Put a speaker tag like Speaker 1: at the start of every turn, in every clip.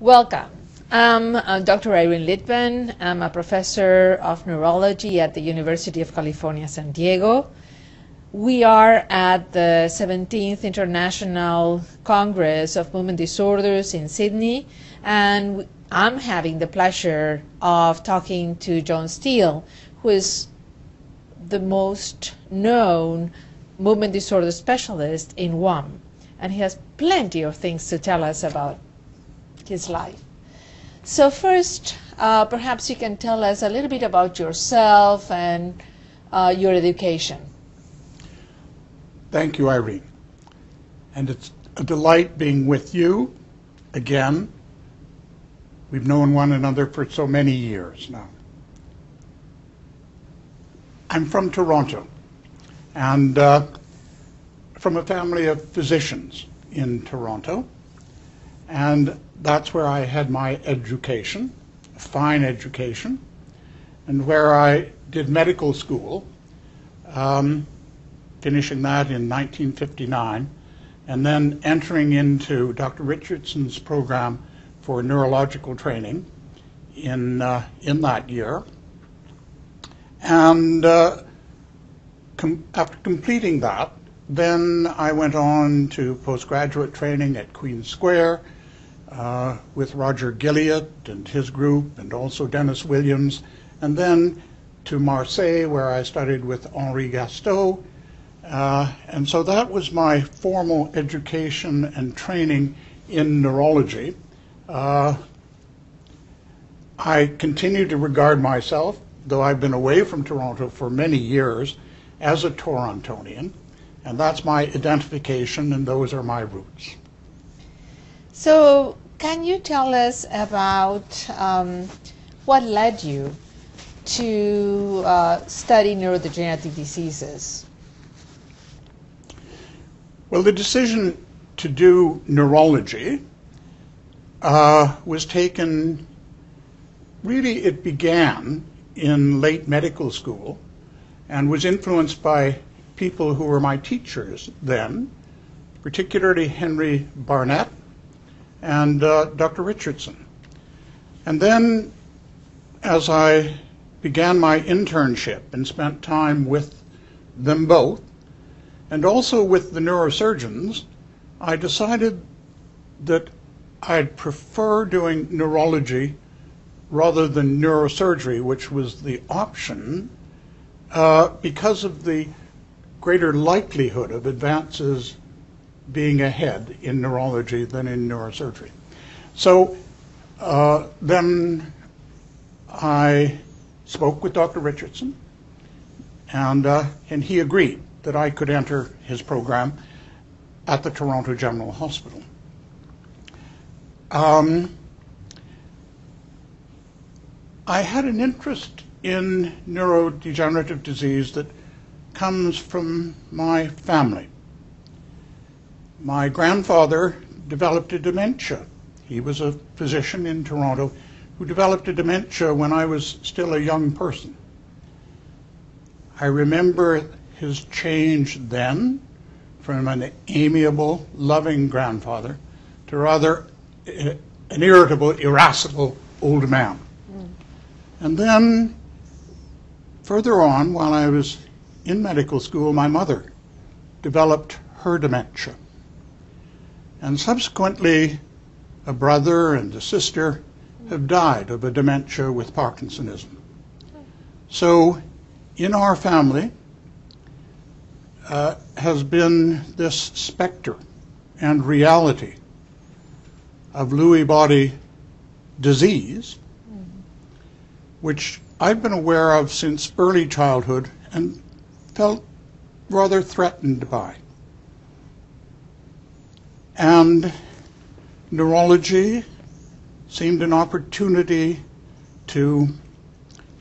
Speaker 1: Welcome. I'm uh, Dr. Irene Litvan. I'm a professor of neurology at the University of California, San Diego. We are at the 17th International Congress of Movement Disorders in Sydney, and I'm having the pleasure of talking to John Steele, who is the most known movement disorder specialist in Guam, and he has plenty of things to tell us about his life. So first, uh, perhaps you can tell us a little bit about yourself and uh, your education.
Speaker 2: Thank you, Irene. And it's a delight being with you again. We've known one another for so many years now. I'm from Toronto and uh, from a family of physicians in Toronto. And that's where I had my education, a fine education, and where I did medical school, um, finishing that in 1959, and then entering into Dr. Richardson's program for neurological training in, uh, in that year. And uh, com after completing that, then I went on to postgraduate training at Queen Square uh, with Roger Gilliatt and his group, and also Dennis Williams, and then to Marseille, where I studied with Henri Gastaut. Uh, and so that was my formal education and training in neurology. Uh, I continue to regard myself, though I've been away from Toronto for many years, as a Torontonian, and that's my identification, and those are my roots.
Speaker 1: So, can you tell us about um, what led you to uh, study neurodegenerative diseases?
Speaker 2: Well, the decision to do neurology uh, was taken, really, it began in late medical school and was influenced by people who were my teachers then, particularly Henry Barnett and uh, Dr. Richardson. And then, as I began my internship and spent time with them both, and also with the neurosurgeons, I decided that I'd prefer doing neurology rather than neurosurgery, which was the option, uh, because of the greater likelihood of advances being ahead in neurology than in neurosurgery. So uh, then I spoke with Dr. Richardson, and, uh, and he agreed that I could enter his program at the Toronto General Hospital. Um, I had an interest in neurodegenerative disease that comes from my family. My grandfather developed a dementia. He was a physician in Toronto who developed a dementia when I was still a young person. I remember his change then from an amiable, loving grandfather to rather uh, an irritable, irascible old man. Mm. And then further on, while I was in medical school, my mother developed her dementia. And subsequently, a brother and a sister have died of a dementia with Parkinsonism. So, in our family uh, has been this specter and reality of Lewy body disease, which I've been aware of since early childhood and felt rather threatened by. And neurology seemed an opportunity to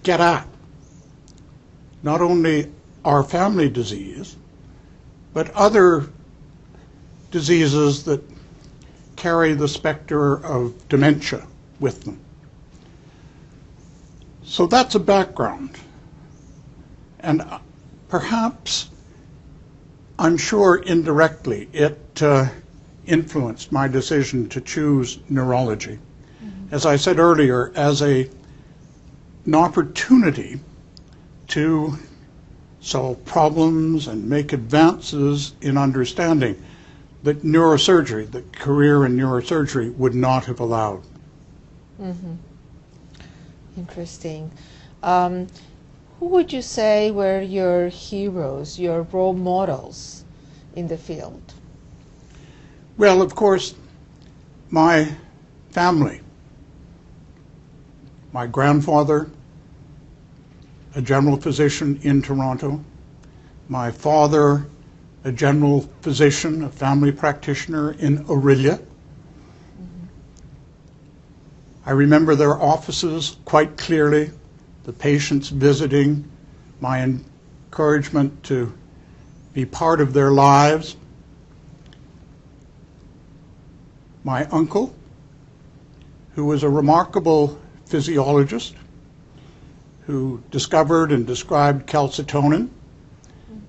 Speaker 2: get at not only our family disease, but other diseases that carry the specter of dementia with them. So that's a background. And perhaps, I'm sure indirectly, it uh, influenced my decision to choose neurology. as I said earlier, as a, an opportunity to solve problems and make advances in understanding that neurosurgery, the career in neurosurgery would not have allowed. Mm-hmm.
Speaker 1: Interesting. Um, who would you say were your heroes, your role models in the field?
Speaker 2: Well, of course, my family, my grandfather, a general physician in Toronto, my father, a general physician, a family practitioner in Orillia. I remember their offices quite clearly, the patients visiting, my encouragement to be part of their lives. My uncle, who was a remarkable physiologist, who discovered and described calcitonin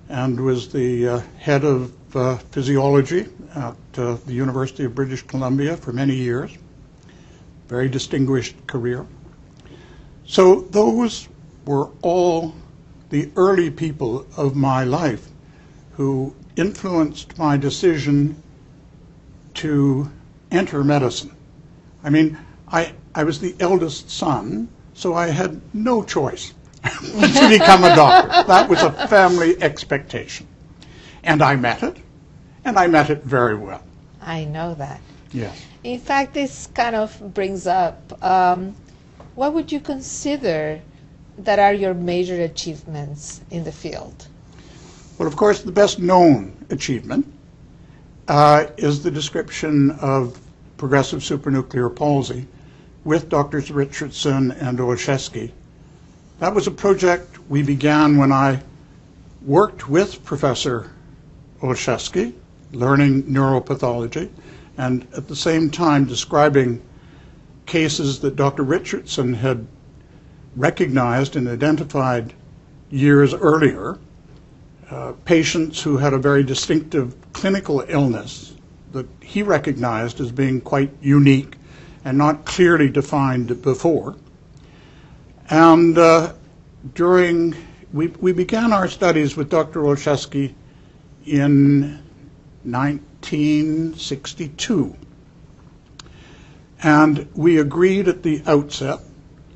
Speaker 2: and was the uh, head of uh, physiology at uh, the University of British Columbia for many years. Very distinguished career. So those were all the early people of my life who influenced my decision to enter medicine. I mean, I, I was the eldest son, so I had no choice to become a doctor. That was a family expectation. And I met it, and I met it very well.
Speaker 1: I know that.
Speaker 2: Yes.
Speaker 1: In fact, this kind of brings up um, what would you consider that are your major achievements in the field?
Speaker 2: Well, of course, the best known achievement uh, is the description of progressive supranuclear palsy with Drs. Richardson and Olszewski. That was a project we began when I worked with Professor Olszewski, learning neuropathology, and at the same time describing cases that Dr. Richardson had recognized and identified years earlier, uh, patients who had a very distinctive clinical illness that he recognized as being quite unique and not clearly defined before. And uh, during, we, we began our studies with Dr. Olszewski in 1962. And we agreed at the outset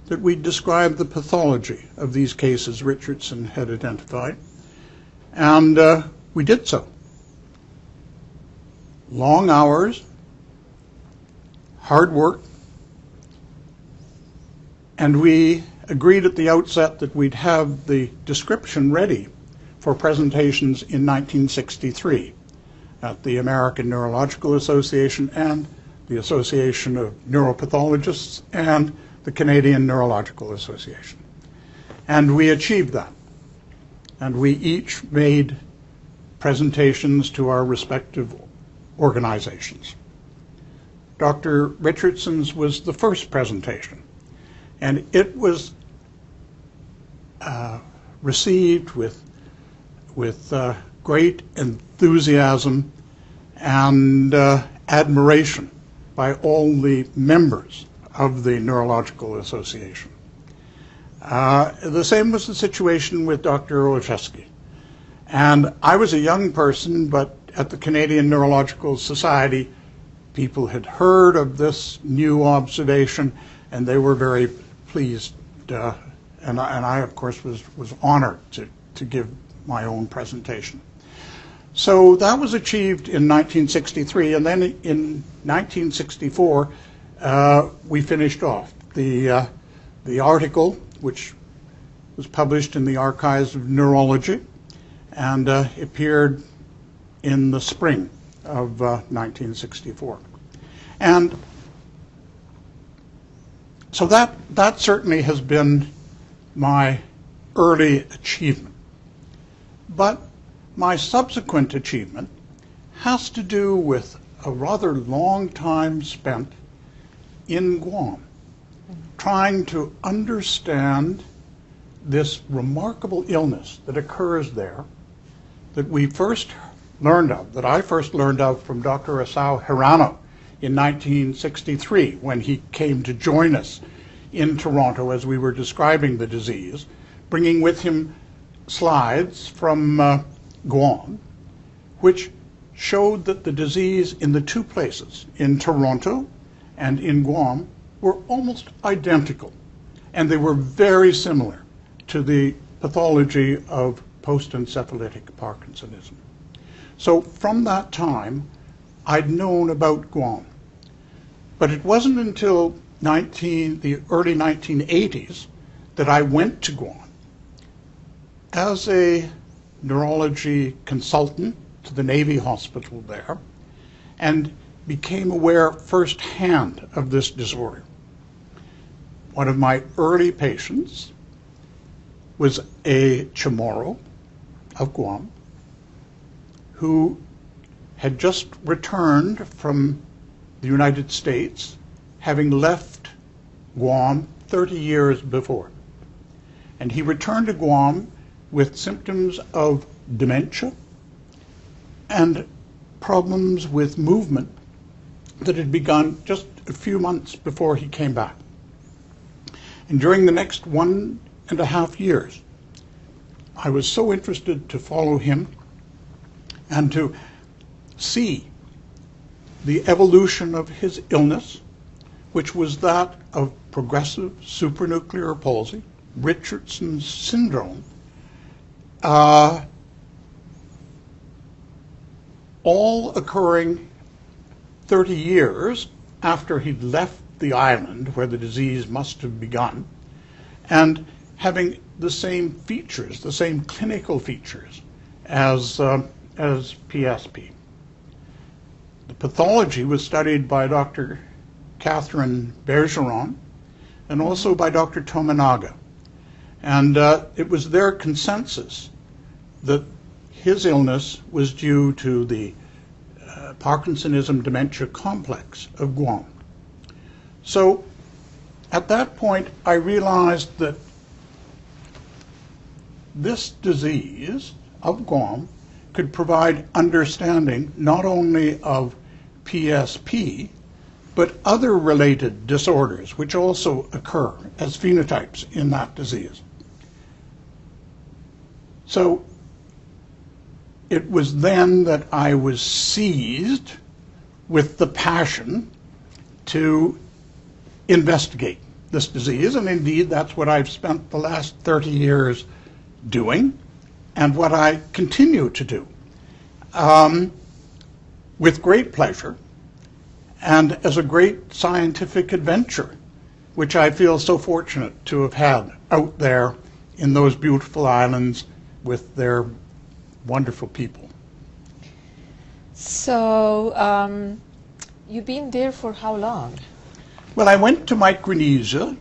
Speaker 2: that we'd describe the pathology of these cases Richardson had identified. And uh, we did so. Long hours, hard work, and we agreed at the outset that we'd have the description ready for presentations in 1963 at the American Neurological Association and the Association of Neuropathologists and the Canadian Neurological Association. And we achieved that. And we each made presentations to our respective organizations. Dr. Richardson's was the first presentation, and it was uh, received with, with uh, great enthusiasm and uh, admiration by all the members of the Neurological Association. Uh, the same was the situation with Dr. Olszewski. And I was a young person, but at the Canadian Neurological Society, people had heard of this new observation, and they were very pleased. Uh, and, I, and I, of course, was, was honored to, to give my own presentation. So that was achieved in 1963, and then in 1964, uh, we finished off. The, uh, the article, which was published in the Archives of Neurology, and uh, appeared in the spring of 1964. And so that, that certainly has been my early achievement. But my subsequent achievement has to do with a rather long time spent in Guam trying to understand this remarkable illness that occurs there that we first learned of, that I first learned of from Dr. Asao Hirano in 1963 when he came to join us in Toronto as we were describing the disease, bringing with him slides from uh, Guam, which showed that the disease in the two places, in Toronto and in Guam, were almost identical. And they were very similar to the pathology of post-encephalitic Parkinsonism. So from that time, I'd known about Guam. But it wasn't until 19, the early 1980s that I went to Guam as a neurology consultant to the Navy hospital there and became aware firsthand of this disorder. One of my early patients was a Chamorro of Guam who had just returned from the United States, having left Guam 30 years before. And he returned to Guam with symptoms of dementia and problems with movement that had begun just a few months before he came back. And during the next one and a half years, I was so interested to follow him and to see the evolution of his illness, which was that of progressive supranuclear palsy, Richardson's syndrome, uh, all occurring 30 years after he'd left the island where the disease must have begun, and having the same features, the same clinical features as, uh, as PSP. The pathology was studied by Dr. Catherine Bergeron and also by Dr. Tominaga. And uh, it was their consensus that his illness was due to the uh, Parkinsonism dementia complex of Guam. So at that point, I realized that this disease of Guam could provide understanding not only of PSP, but other related disorders which also occur as phenotypes in that disease. So it was then that I was seized with the passion to investigate this disease, and indeed that's what I've spent the last 30 years doing and what I continue to do um, with great pleasure and as a great scientific adventure, which I feel so fortunate to have had out there in those beautiful islands with their wonderful people.
Speaker 1: So, um, you've been there for how long?
Speaker 2: Well, I went to Micronesia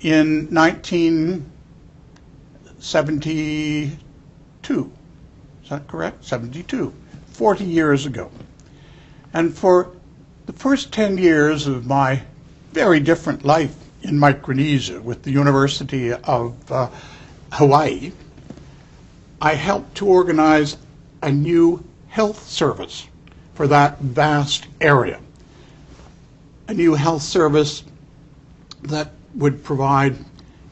Speaker 2: in 1972. Is that correct? 72. 40 years ago. And for the first 10 years of my very different life in Micronesia with the University of uh, Hawaii, I helped to organize a new health service for that vast area. A new health service that would provide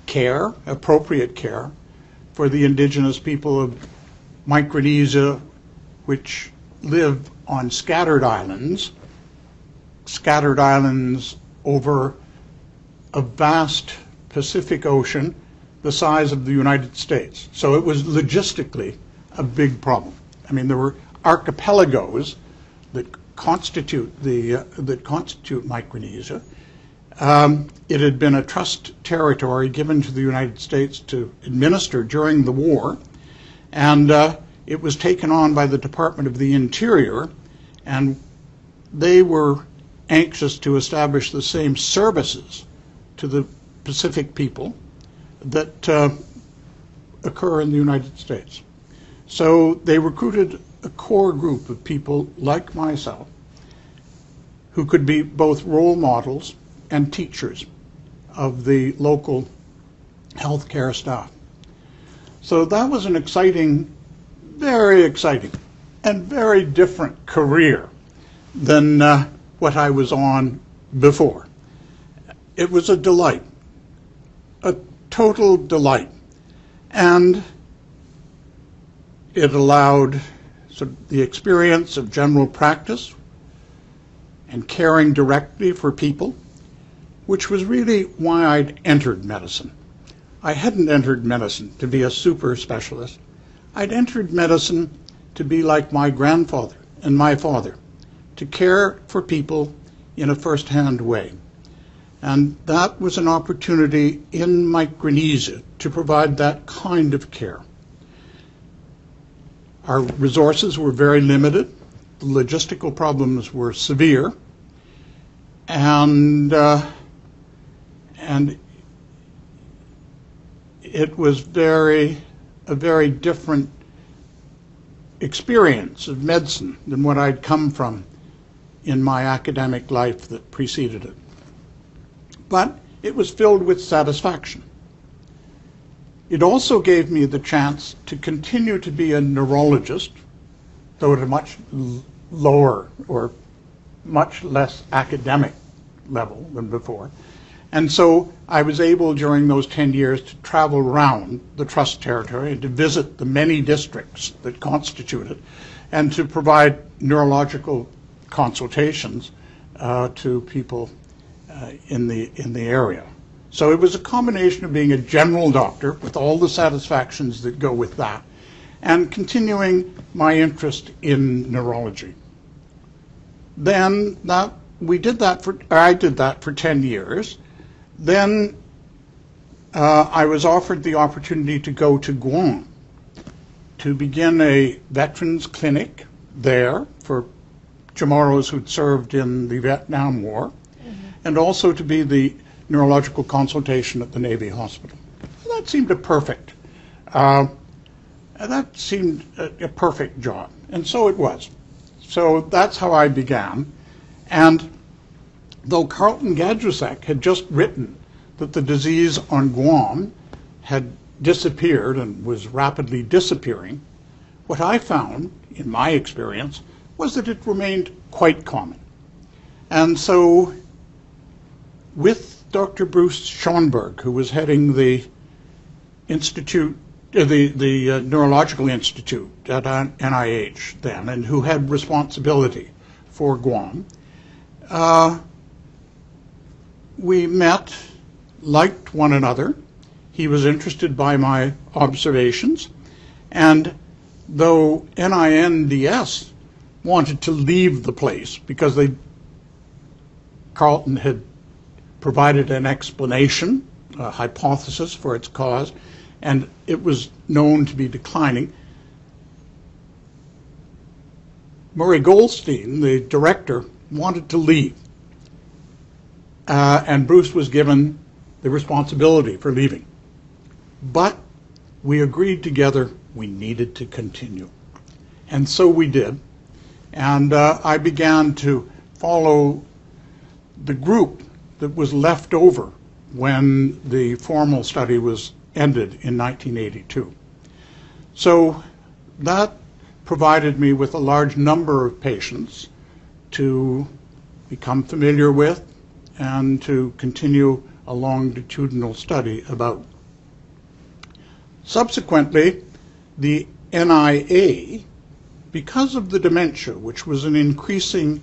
Speaker 2: care, appropriate care, for the indigenous people of Micronesia, which live on scattered islands, scattered islands over a vast Pacific Ocean the size of the United States. So it was logistically a big problem. I mean, there were archipelagos that constitute the uh, that constitute Micronesia. Um, it had been a trust territory given to the United States to administer during the war, and uh, it was taken on by the Department of the Interior, and they were anxious to establish the same services to the Pacific people that uh, occur in the United States. So they recruited a core group of people like myself who could be both role models and teachers of the local healthcare staff. So that was an exciting, very exciting, and very different career than uh, what I was on before. It was a delight, a total delight. And it allowed sort of the experience of general practice and caring directly for people, which was really why I'd entered medicine. I hadn't entered medicine to be a super specialist. I'd entered medicine to be like my grandfather and my father, to care for people in a first-hand way. And that was an opportunity in Micronesia to provide that kind of care. Our resources were very limited. Logistical problems were severe. And, uh, and it was very, a very different experience of medicine than what I'd come from in my academic life that preceded it. But it was filled with satisfaction. It also gave me the chance to continue to be a neurologist, though at a much lower or much less academic level than before. And so I was able during those 10 years to travel around the trust territory and to visit the many districts that constitute it and to provide neurological consultations uh, to people uh, in, the, in the area. So it was a combination of being a general doctor with all the satisfactions that go with that and continuing my interest in neurology. Then that we did that for I did that for 10 years then uh, I was offered the opportunity to go to Guam to begin a veterans clinic there for Chamorros who'd served in the Vietnam War, mm-hmm. and also to be the neurological consultation at the Navy Hospital. That seemed a perfect. Uh, that seemed a, a, perfect job, and so it was. So that's how I began, and though Carleton Gajdusek had just written that the disease on Guam had disappeared and was rapidly disappearing, what I found, in my experience, was that it remained quite common. And so, with Dr. Bruce Schoenberg, who was heading the institute, the, the uh, Neurological Institute at NIH then, and who had responsibility for Guam, uh, we met, liked one another. He was interested by my observations. And though NINDS wanted to leave the place because they, Carleton had provided an explanation, a hypothesis for its cause, and it was known to be declining. Murray Goldstein, the director, wanted to leave uh, and Bruce was given the responsibility for leaving. But we agreed together we needed to continue. And so we did. And uh, I began to follow the group that was left over when the formal study was ended in 1982. So that provided me with a large number of patients to become familiar with and to continue a longitudinal study about. Subsequently, the NIA, because of the dementia, which was an increasing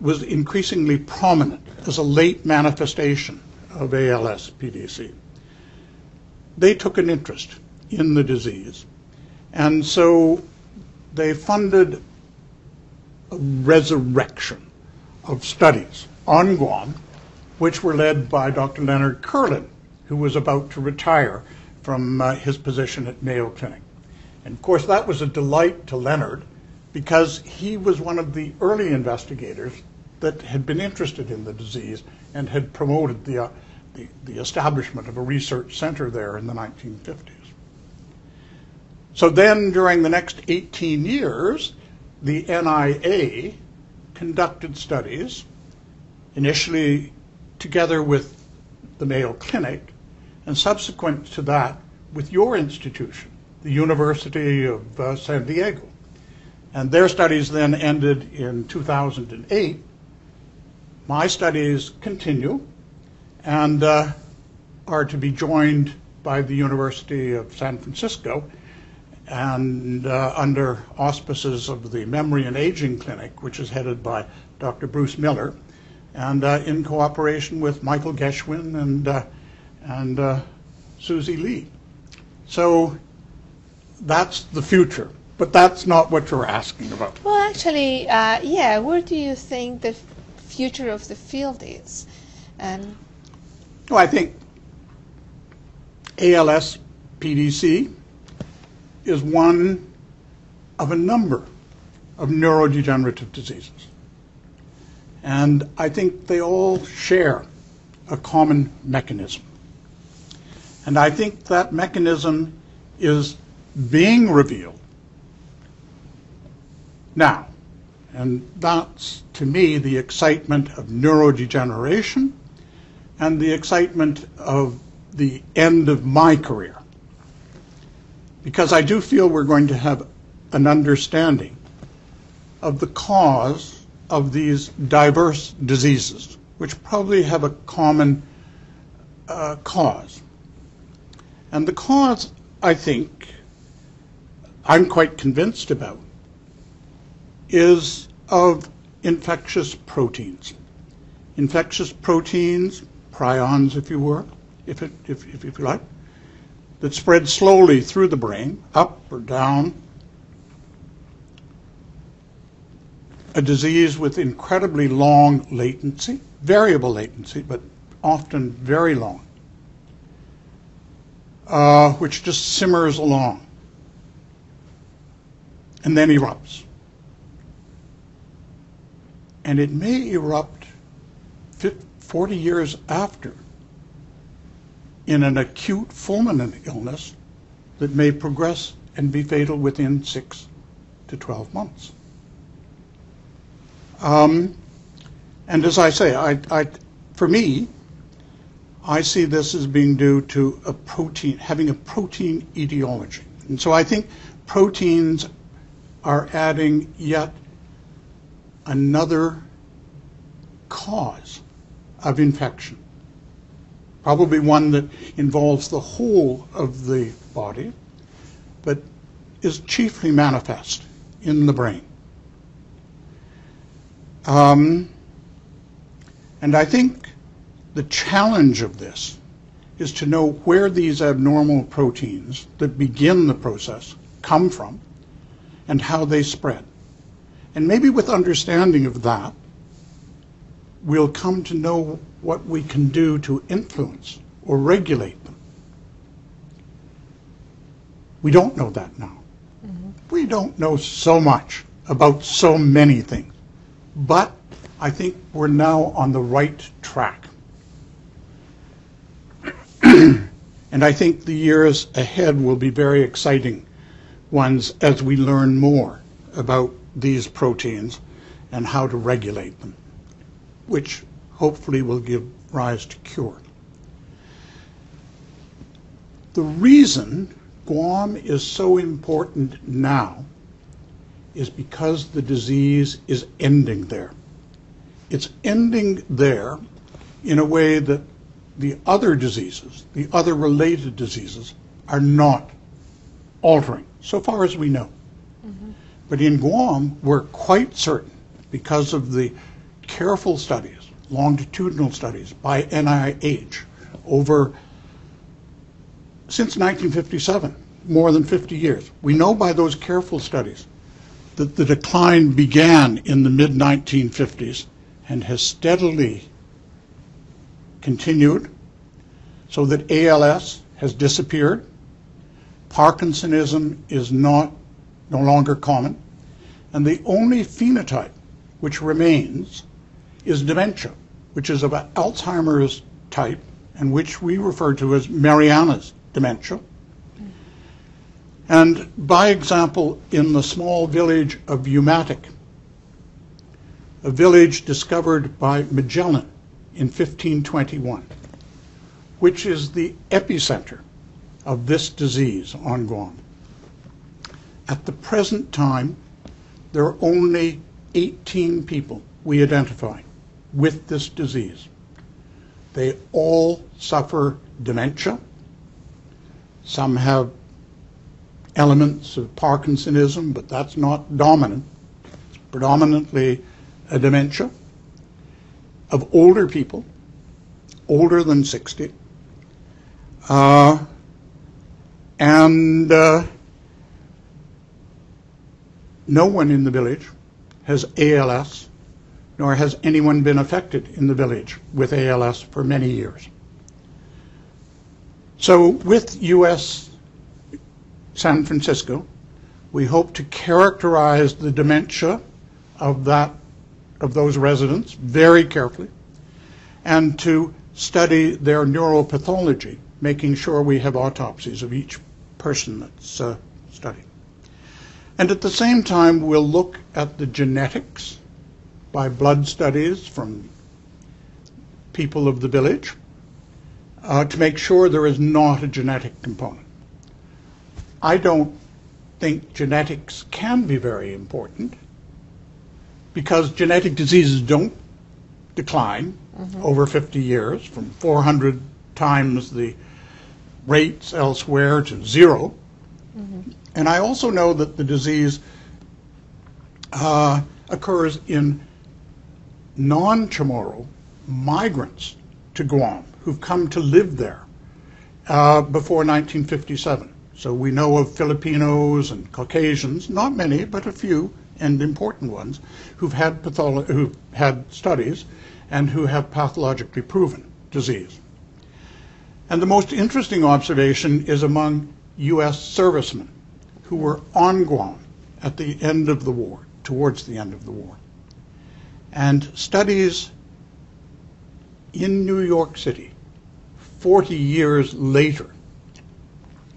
Speaker 2: was increasingly prominent as a late manifestation of ALS PDC. They took an interest in the disease. And so they funded a resurrection of studies on Guam which were led by Dr. Leonard Kurland, who was about to retire from uh, his position at Mayo Clinic. And of course, that was a delight to Leonard because he was one of the early investigators that had been interested in the disease and had promoted the, uh, the, establishment of a research center there in the 1950s. So then, during the next 18 years, the NIA conducted studies, initially together with the Mayo Clinic, and subsequent to that, with your institution, the University of uh, San Diego. And their studies then ended in 2008, my studies continue and uh, are to be joined by the University of San Francisco and uh, under auspices of the Memory and Aging Clinic, which is headed by Dr. Bruce Miller, and uh, in cooperation with Michael Geschwind and, uh, and uh, Suzee Lee. So that's the future, but that's not what you're asking about.
Speaker 1: Well, actually, uh, yeah, where do you think the future of the field is? And
Speaker 2: Well, I think ALS PDC is one of a number of neurodegenerative diseases. And I think they all share a common mechanism. And I think that mechanism is being revealed now. And that's, to me, the excitement of neurodegeneration and the excitement of the end of my career. Because I do feel we're going to have an understanding of the cause of these diverse diseases, which probably have a common uh, cause. And the cause, I think, I'm quite convinced about, is of infectious proteins. Infectious proteins, prions, if you were, if, it, if, if, if you like, that spread slowly through the brain, up or down. A disease with incredibly long latency, variable latency, but often very long, uh, which just simmers along and then erupts. And it may erupt 40 years after in an acute fulminant illness that may progress and be fatal within 6 to 12 months. Um, and as I say, I, I, for me, I see this as being due to a protein, having a protein etiology. And so I think proteins are adding yet another cause of infection. Probably one that involves the whole of the body, but is chiefly manifest in the brain. Um, and I think the challenge of this is to know where these abnormal proteins that begin the process come from and how they spread. And maybe with understanding of that, we'll come to know what we can do to influence or regulate them. We don't know that now. Mm-hmm. We don't know so much about so many things. But I think we're now on the right track. and I think the years ahead will be very exciting ones as we learn more about these proteins and how to regulate them, which hopefully will give rise to cure. The reason Guam is so important now is because the disease is ending there. It's ending there in a way that the other diseases, the other related diseases, are not altering, so far as we know. Mm-hmm. But in Guam, we're quite certain, because of the careful studies, longitudinal studies by NIH over since 1957, more than 50 years. We know by those careful studies that the decline began in the mid 1950s and has steadily continued so that ALS has disappeared. Parkinsonism is not no longer common. And the only phenotype which remains is dementia, which is of Alzheimer's type and which we refer to as Mariana's dementia. And by example, in the small village of Umatac, a village discovered by Magellan in 1521, which is the epicenter of this disease on Guam. At the present time, there are only 18 people we identify with this disease. They all suffer dementia. Some have elements of Parkinsonism, but that's not dominant. It's predominantly a dementia of older people, older than 60. Uh, and uh, no one in the village has ALS, nor has anyone been affected in the village with ALS for many years. So with UC San Francisco, we hope to characterize the dementia of that of those residents very carefully and to study their neuropathology, making sure we have autopsies of each person that's uh, studied. And at the same time, we'll look at the genetics by blood studies from people of the village uh, to make sure there is not a genetic component. I don't think genetics can be very important because genetic diseases don't decline over 50 years from 400 times the rates elsewhere to 0 And I also know that the disease uh, occurs in non-Chamorro migrants to Guam who've come to live there uh, before 1957. So we know of Filipinos and Caucasians, not many, but a few, and important ones, who've had, patholo- who've had studies and who have pathologically proven disease. And the most interesting observation is among U.S. servicemen who were on Guam at the end of the war, towards the end of the war. And studies in New York City 40 years later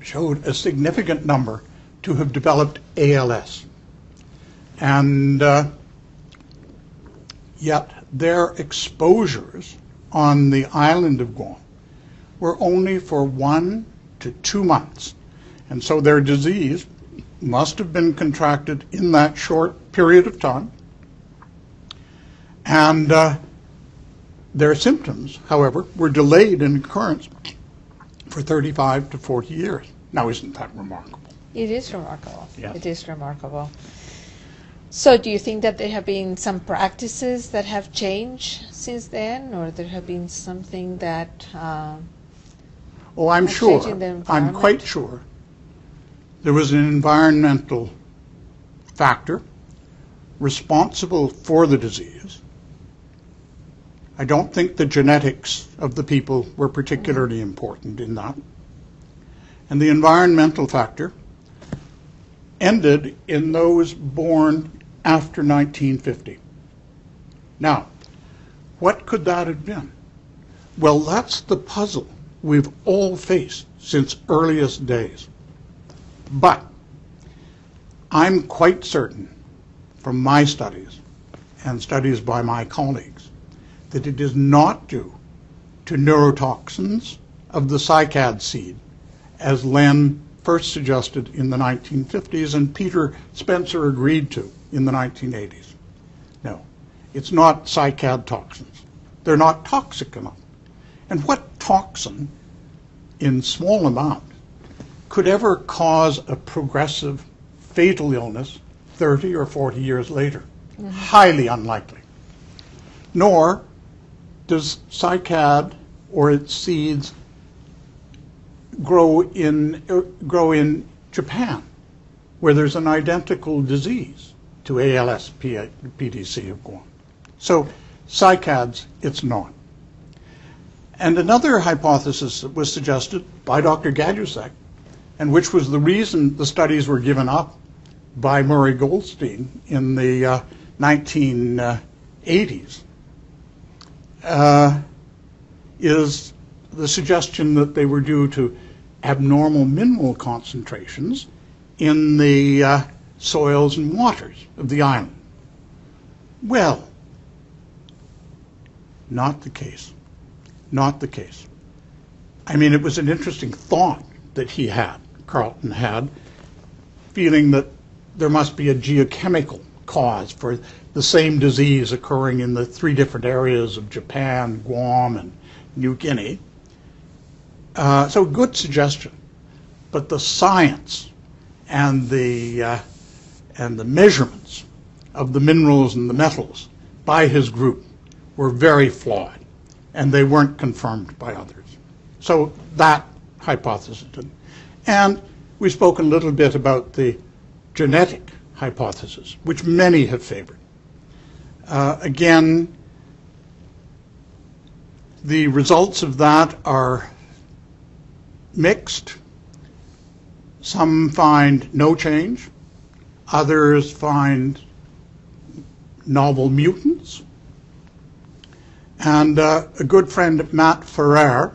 Speaker 2: showed a significant number to have developed ALS. And uh, yet their exposures on the island of Guam were only for one to two months. And so their disease must have been contracted in that short period of time. And uh, their symptoms, however, were delayed in occurrence for 35 to 40 years. Now, isn't that remarkable?
Speaker 1: It is remarkable.
Speaker 2: Yes.
Speaker 1: It is remarkable. So, do you think that there have been some practices that have changed since then, or there have been something that? Uh,
Speaker 2: Oh, I'm sure, I'm quite sure. There was an environmental factor responsible for the disease. I don't think the genetics of the people were particularly important in that. And the environmental factor ended in those born after 1950. Now, what could that have been? Well, that's the puzzle we've all faced since earliest days. But I'm quite certain from my studies and studies by my colleagues that it is not due to neurotoxins of the cycad seed, as Len first suggested in the 1950s and Peter Spencer agreed to in the 1980s. No, it's not cycad toxins. They're not toxic enough. And what toxin in small amount could ever cause a progressive fatal illness 30 or 40 years later? Mm-hmm. Highly unlikely. Nor does cycad or its seeds grow in, grow in Japan, where there's an identical disease to ALS PDC of Guam. So cycads, it's not. And another hypothesis that was suggested by Dr. Gajdusek, and which was the reason the studies were given up by Murray Goldstein in the uh, 1980s, uh, is the suggestion that they were due to abnormal mineral concentrations in the uh, soils and waters of the island. Well, not the case. Not the case. I mean, it was an interesting thought that he had, Carleton had, feeling that there must be a geochemical cause for the same disease occurring in the three different areas of Japan, Guam, and New Guinea. Uh, so good suggestion, but the science and the uh, and the measurements of the minerals and the metals by his group were very flawed, and they weren't confirmed by others. So that hypothesis didn't. And we spoke a little bit about the genetic hypothesis, which many have favored. Uh, again, the results of that are mixed. Some find no change, others find novel mutants. And uh, a good friend, Matt Farrer,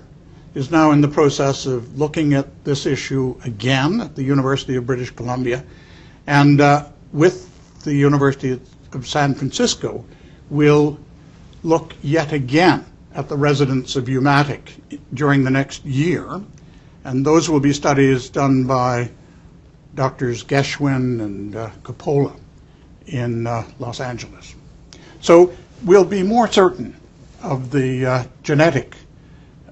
Speaker 2: is now in the process of looking at this issue again at the University of British Columbia. And uh, with the University of San Francisco, will look yet again at the residents of Umatac during the next year. And those will be studies done by Doctors Geschwind and uh, Coppola in uh, Los Angeles. So we'll be more certain of the uh, genetic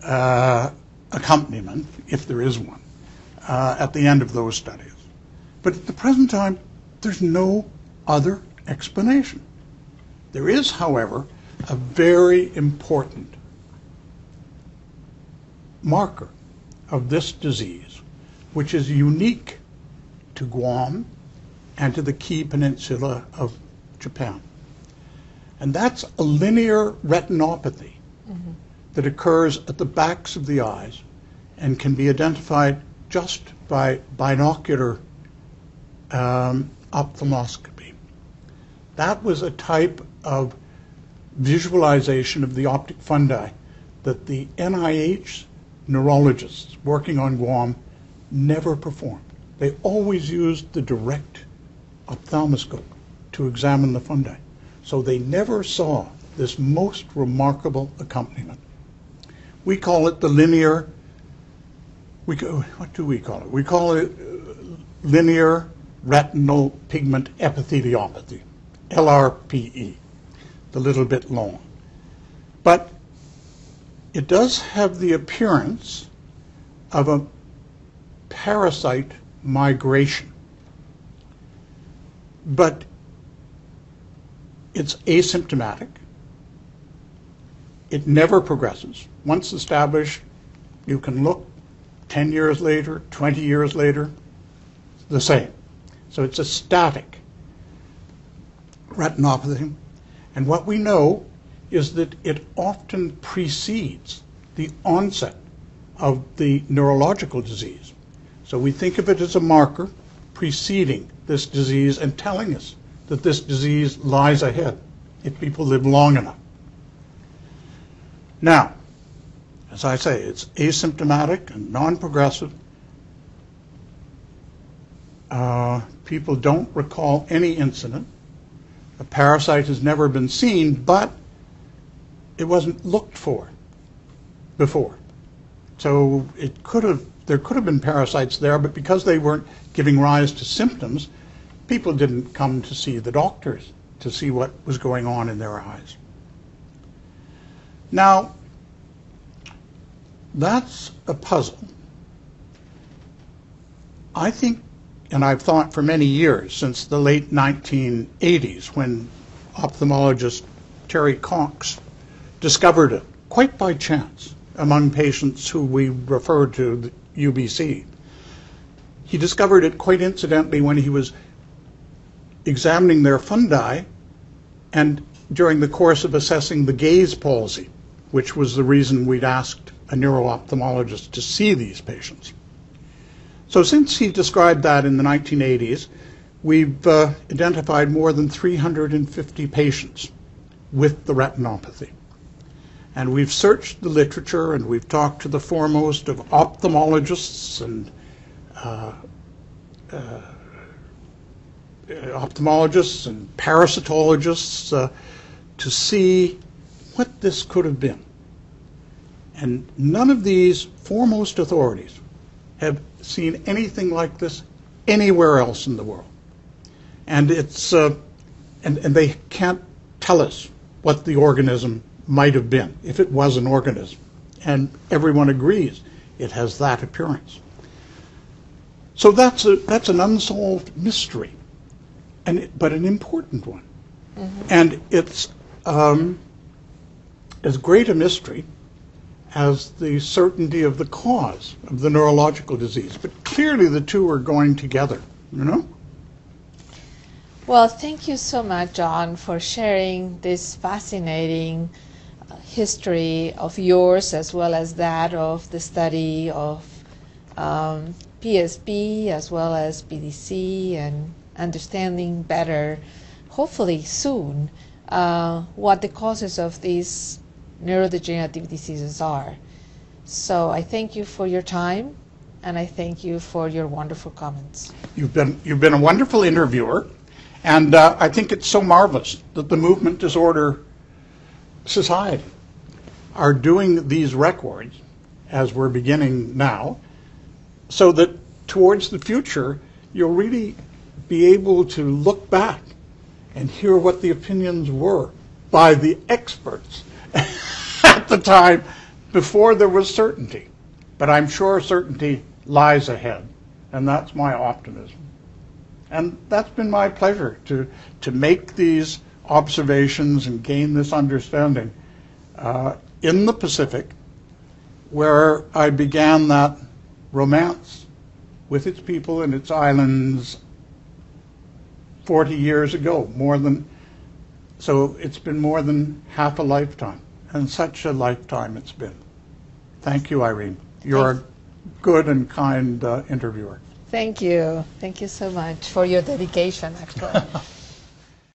Speaker 2: uh, accompaniment, if there is one, uh, at the end of those studies. But at the present time, there's no other explanation. There is, however, a very important marker of this disease, which is unique to Guam and to the Kii Peninsula of Japan. And that's a linear retinopathy mm-hmm. that occurs at the backs of the eyes and can be identified just by binocular um, ophthalmoscopy. That was a type of visualization of the optic fundi that the NIH neurologists working on Guam never performed. They always used the direct ophthalmoscope to examine the fundi. So they never saw this most remarkable accompaniment. We call it the linear, we, what do we call it? We call it uh, linear retinal pigment epitheliopathy, LRPE, the little bit long. But it does have the appearance of a parasite migration. But it's asymptomatic. It never progresses. Once established, you can look 10 years later, 20 years later, the same. So it's a static retinopathy. And what we know is that it often precedes the onset of the neurological disease. So we think of it as a marker preceding this disease and telling us that this disease lies ahead if people live long enough. Now, as I say, it's asymptomatic and non-progressive. Uh, people don't recall any incident. A parasite has never been seen, but it wasn't looked for before. So it could have, there could have been parasites there, but because they weren't giving rise to symptoms, people didn't come to see the doctors to see what was going on in their eyes. Now, that's a puzzle. I think, and I've thought for many years, since the late 1980s, when ophthalmologist Terry Cox discovered it quite by chance among patients who we referred to the UBC. He discovered it quite incidentally when he was examining their fundi and during the course of assessing the gaze palsy, which was the reason we'd asked a neuro-ophthalmologist to see these patients. So since he described that in the 1980s, we've uh, identified more than 350 patients with the retinopathy. And we've searched the literature and we've talked to the foremost of ophthalmologists and uh, uh, ophthalmologists and parasitologists uh, to see what this could have been. And none of these foremost authorities have seen anything like this anywhere else in the world. And it's uh, and, and they can't tell us what the organism might have been, if it was an organism. And everyone agrees it has that appearance. So that's, a, that's an unsolved mystery, and it, but an important one. And it's um, as great a mystery as the certainty of the cause of the neurological disease. But clearly the two are going together, you know?
Speaker 1: Well, thank you so much, John, for sharing this fascinating uh, history of yours as well as that of the study of um, PSP as well as PDC and understanding better, hopefully soon, uh, what the causes of these neurodegenerative diseases are. So I thank you for your time and I thank you for your wonderful comments.
Speaker 2: You've been, you've been a wonderful interviewer, and uh, I think it's so marvelous that the Movement Disorder Society are doing these records, as we're beginning now, so that towards the future, you'll really be able to look back and hear what the opinions were by the experts at the time before there was certainty. But I'm sure certainty lies ahead, and that's my optimism. And that's been my pleasure to, to make these observations and gain this understanding uh, in the Pacific, where I began that romance with its people and its islands 40 years ago, more than, so it's been more than half a lifetime, and such a lifetime it's been. Thank you, Irene. You're a good and kind uh, interviewer.
Speaker 1: Thank you. Thank you so much for your dedication, actually.